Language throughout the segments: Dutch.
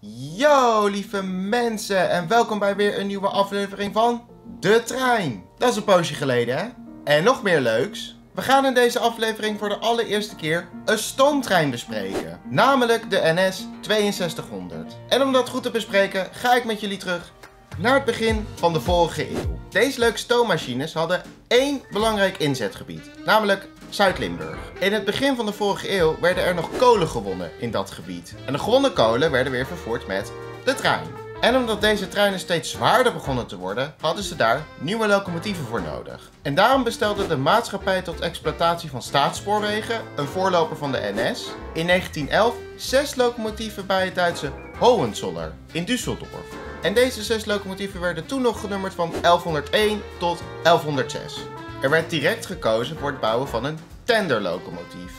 Yo, lieve mensen, en welkom bij weer een nieuwe aflevering van De Trein. Dat is een poosje geleden, hè? En nog meer leuks. We gaan in deze aflevering voor de allereerste keer een stoomtrein bespreken. Namelijk de NS 6200. En om dat goed te bespreken, ga ik met jullie terug naar het begin van de vorige eeuw. Deze leuke stoommachines hadden één belangrijk inzetgebied, namelijk Zuid-Limburg. In het begin van de vorige eeuw werden er nog kolen gewonnen in dat gebied. En de gewonnen kolen werden weer vervoerd met de trein. En omdat deze treinen steeds zwaarder begonnen te worden, hadden ze daar nieuwe locomotieven voor nodig. En daarom bestelde de Maatschappij tot Exploitatie van Staatsspoorwegen, een voorloper van de NS, in 1911 zes locomotieven bij het Duitse Hohenzoller in Düsseldorf. En deze zes locomotieven werden toen nog genummerd van 1101 tot 1106. Er werd direct gekozen voor het bouwen van een tenderlocomotief.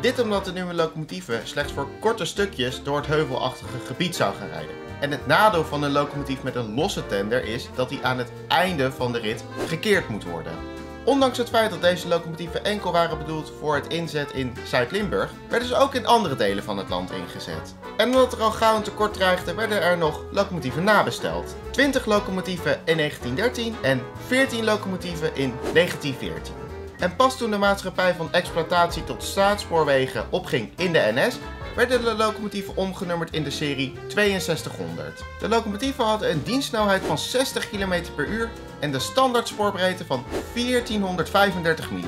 Dit omdat de nieuwe locomotieven slechts voor korte stukjes door het heuvelachtige gebied zou gaan rijden. En het nadeel van een locomotief met een losse tender is dat hij aan het einde van de rit gekeerd moet worden. Ondanks het feit dat deze locomotieven enkel waren bedoeld voor het inzet in Zuid-Limburg, werden ze ook in andere delen van het land ingezet. En omdat er al gauw een tekort dreigde, werden er nog locomotieven nabesteld. 20 locomotieven in 1913 en 14 locomotieven in 1914. En pas toen de maatschappij van exploitatie tot staatsspoorwegen opging in de NS, werden de locomotieven omgenummerd in de serie 6200. De locomotieven hadden een dienstsnelheid van 60 km per uur en de standaard spoorbreedte van 1435 mm.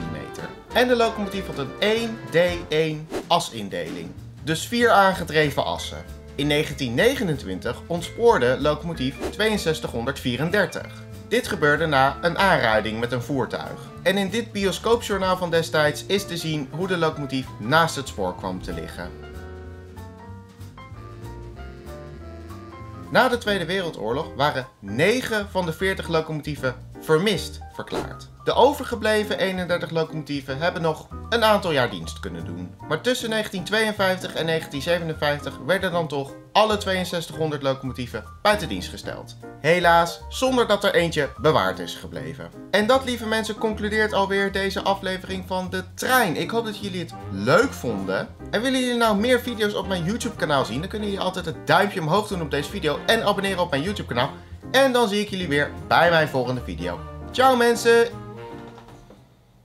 En de locomotief had een 1D1 asindeling, dus vier aangedreven assen. In 1929 ontspoorde locomotief 6234. Dit gebeurde na een aanrijding met een voertuig. En in dit bioscoopjournaal van destijds is te zien hoe de locomotief naast het spoor kwam te liggen. Na de Tweede Wereldoorlog waren 9 van de 40 locomotieven vermist verklaard. De overgebleven 31 locomotieven hebben nog een aantal jaar dienst kunnen doen. Maar tussen 1952 en 1957 werden dan toch alle 6200 locomotieven buiten dienst gesteld. Helaas, zonder dat er eentje bewaard is gebleven. En dat, lieve mensen, concludeert alweer deze aflevering van De Trein. Ik hoop dat jullie het leuk vonden. En willen jullie nou meer video's op mijn YouTube kanaal zien? Dan kunnen jullie altijd het duimpje omhoog doen op deze video en abonneren op mijn YouTube kanaal. En dan zie ik jullie weer bij mijn volgende video. Ciao mensen!